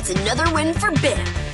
that's another win for Ben.